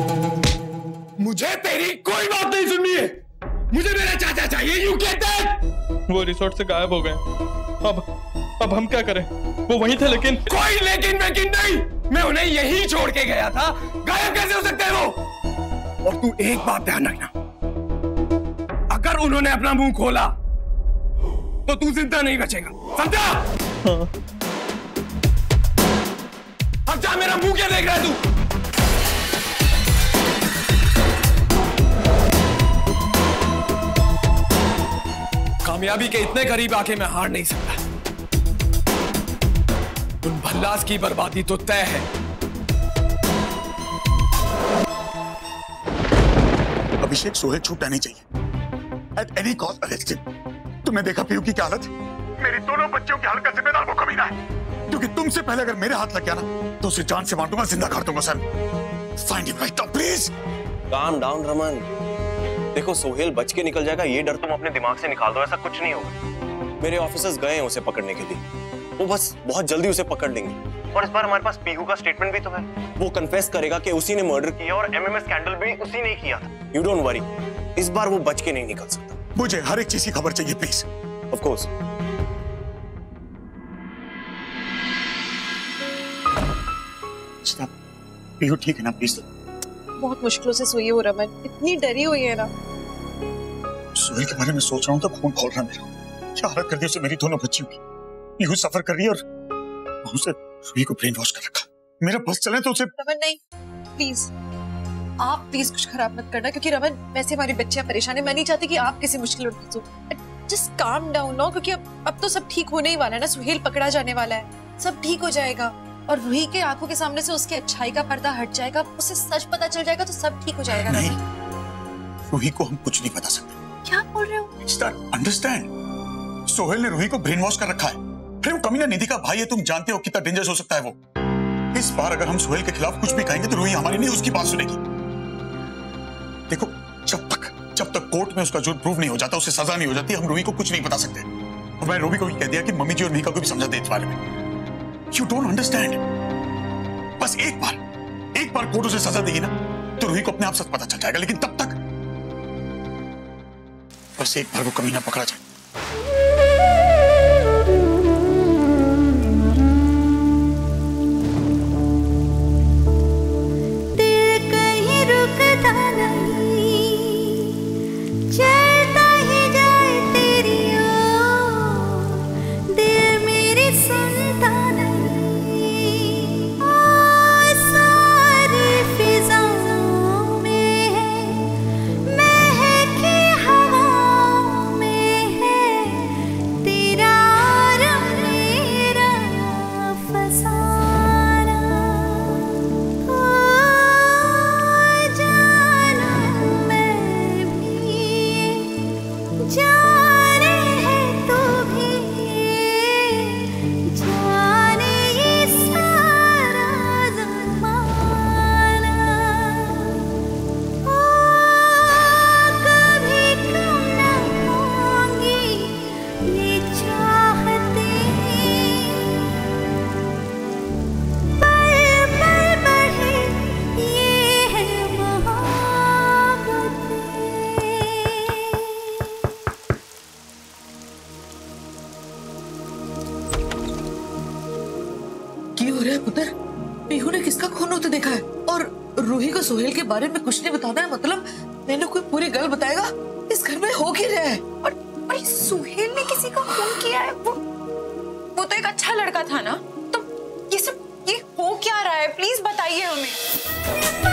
मैंने तेरी कोई बात नहीं सुननी है। मुझे मेरा चाचा चाहिए यू दैट वो रिसोर्ट से गायब हो गए। अब अब हम क्या करें? वो वहीं थे लेकिन कोई लेकिन वेकिन नहीं। मैं उन्हें यही छोड़ के गया था। गायब कैसे हो सकते हैं वो? और तू एक बात ध्यान रखना। अगर उन्होंने अपना मुँह खोला तो तू ज़िंदा नहीं बचेगा। समझा? हाँ। अब जा मेरा मुँह क्या देख रहा है तू? कामयाबी के इतने करीब आके मैं हार नहीं सकता। उन भल्लास की बर्बादी तो तय है। अभिषेक सोहेल छूटना नहीं चाहिए। एट एनी कॉस्ट अरेस्टेड तुमने देखा पीयू की क्या हालत? मेरी दोनों बच्चों की हालत का जिम्मेदार वो कमीना है। क्योंकि तुमसे पहले अगर मेरे हाथ लग गया ना तो उसे जान से मार दूँगा ज़िंदा कर दूँगा sir. Find him right please calm down Raman देखो सोहेल बच के निकल जाएगा। ये डर तुम अपने दिमाग से निकाल दो ऐसा कुछ नहीं होगा। मेरे ऑफिसर्स गए हैं उसे पकड़ने के लिए। वो बस बहुत जल्दी उसे पकड़ लेंगे। और इस बार हमारे पास पीहू का स्टेटमेंट भी तो है। वो कन्फेस करेगा कि उसी ने मर्डर किया और एमएमएस स्कैंडल भी उसी ने किया था। यू डोंट वरी इस बार वो बच के नहीं निकल सकता। मुझे हर एक चीज़ की खबर चाहिए प्लीज़ ऑफ़ कोर्स पीयू ठीक है ना प्लीज़ बहुत मुश्किलों से सोई हो रमन इतनी डरी हुई है ना। सोहेल के बारे में सोच रहा हूँ तो खून खोल रहा मेरा। क्या हालत कर दी उसे मेरी दोनों बच्चियों की? पीहू सफ़र कर रही है और उसे रूही को ब्रेन वॉश कर रखा। मेरा बस चले तो उसे रमन नहीं प्लीज़ आप प्लीज़ कुछ खराब मत करना क्योंकि रमन वैसे हमारी बच्चियाँ परेशान है। मैं नहीं चाहती कि आप किसी मुश्किल में फंसो जस्ट काम डाउन नो क्योंकि अब अब तो सब ठीक होने ही वाला है ना सुहेल पकड़ा जाने वाला है। सब ठीक हो जाएगा। और रूही के आँखों के सामने से उसकी अच्छाई का पर्दा हट जाएगा उसे सच पता चल जाएगा तो सब ठीक हो जाएगा नहीं रूही को हम कुछ नहीं बता सकते। क्या बोल रहे हो? अंडरस्टैंड सोहेल ने रूही को ब्रेन वॉश कर रखा है। फिर वो कमीना निधि का भाई है तुम जानते हो कितना डेंजरस हो सकता है वो। इस बार अगर हम सोहेल के खिलाफ कुछ भी कहेंगे तो रूही हमारी नहीं उसकी बात सुनेगी। देखो जब तक जब तक कोर्ट में उसका झूठ प्रूव नहीं हो जाता उसे सजा नहीं हो जाती हम रूही को कुछ नहीं बता सकते। और मैं रूही को भी कह दिया कि मम्मी जी और मीका को भी समझा दे इस बारे में। यू डोंट अंडरस्टैंड बस एक बार एक बार कोर्ट उसे सजा देगी ना तो रूही को अपने आप सच पता चल जाएगा, लेकिन तब तक बस एक बार वो कमीना पकड़ा जाए। हो रहा है, पुत्र? पीहू ने किसका खून होते देखा है? और रूही को सोहेल के बारे में कुछ नहीं बताना है? मतलब मैंने कोई पूरी गल बताएगा? इस घर में हो क्या रहा है? और और सुहेल ने किसी का खून किया है? वो वो तो एक अच्छा लड़का था ना? तो ये सब, ये हो क्या रहा है? प्लीज़ बताइए हमें।